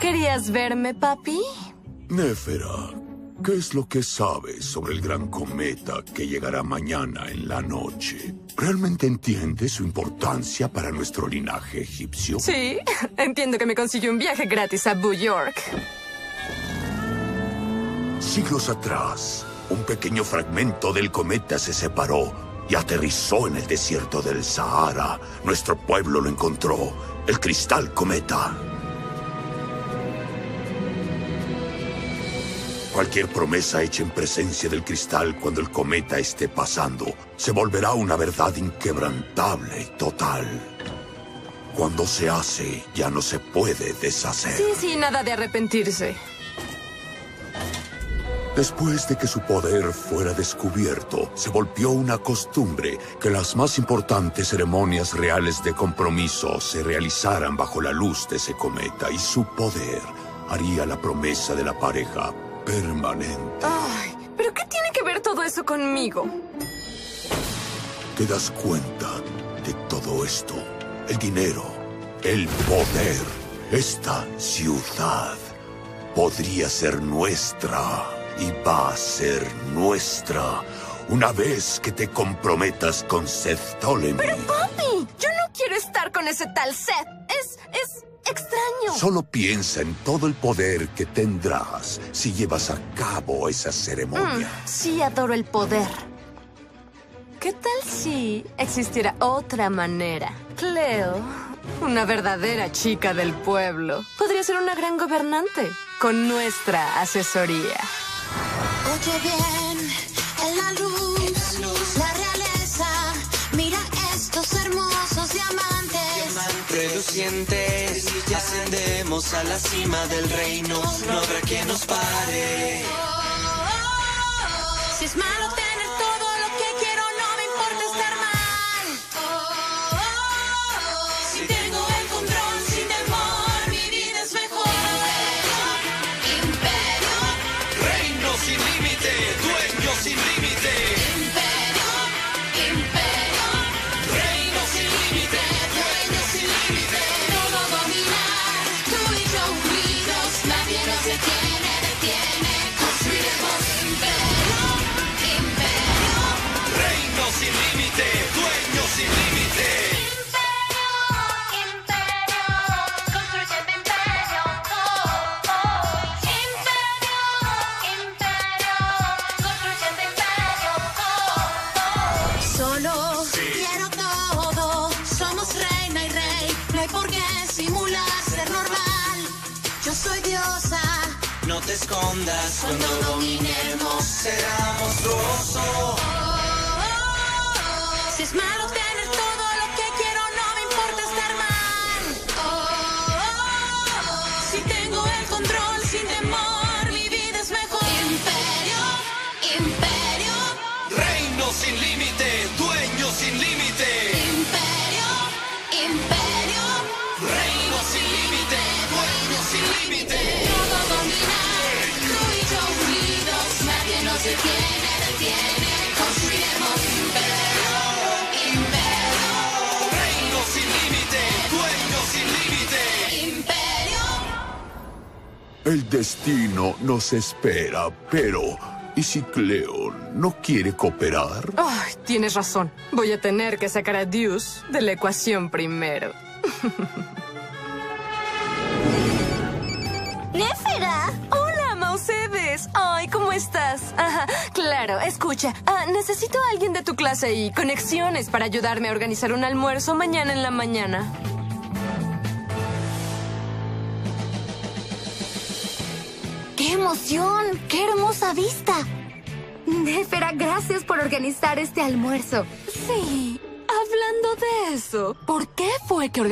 ¿Querías verme, papi? Néfera, ¿qué es lo que sabes sobre el gran cometa que llegará mañana en la noche? ¿Realmente entiendes su importancia para nuestro linaje egipcio? Sí, entiendo que me consiguió un viaje gratis a New York. Siglos atrás, un pequeño fragmento del cometa se separó y aterrizó en el desierto del Sahara. Nuestro pueblo lo encontró, el cristal cometa. Cualquier promesa hecha en presencia del cristal cuando el cometa esté pasando se volverá una verdad inquebrantable y total. Cuando se hace, ya no se puede deshacer. Sí, sí, nada de arrepentirse. Después de que su poder fuera descubierto, se volvió una costumbre que las más importantes ceremonias reales de compromiso se realizaran bajo la luz de ese cometa y su poder haría la promesa de la pareja permanente. Ay, ¿pero qué tiene que ver todo eso conmigo? ¿Te das cuenta de todo esto? El dinero, el poder, esta ciudad podría ser nuestra y va a ser nuestra una vez que te comprometas con Seth Ptolemy. Pero papi, yo no quiero estar con ese tal Seth. Es, es extraño. Solo piensa en todo el poder que tendrás si llevas a cabo esa ceremonia. Mm, sí, adoro el poder. ¿Qué tal si existiera otra manera? Cleo, una verdadera chica del pueblo, podría ser una gran gobernante con nuestra asesoría. Oye bien, en la luz, la realeza, mira estos hermosos diamantes. Relucientes, ascendemos a la cima del reino, no habrá quien nos pare. Quiero todo. Somos reina y rey. No hay por qué simular ser normal. Yo soy diosa. No te escondas cuando dominemos, será monstruoso. Oh, oh, oh. Si es malo tener todo El destino nos espera, pero ¿y si Cleo no quiere cooperar? Ay, tienes razón. Voy a tener que sacar a Deuce de la ecuación primero. ¡Néfera! Ay, ¿cómo estás? Ajá, claro, escucha. Ah, necesito a alguien de tu clase y conexiones para ayudarme a organizar un almuerzo mañana en la mañana. ¡Qué emoción! ¡Qué hermosa vista! Néfera, gracias por organizar este almuerzo. Sí, hablando de eso, ¿por qué fue que organizamos?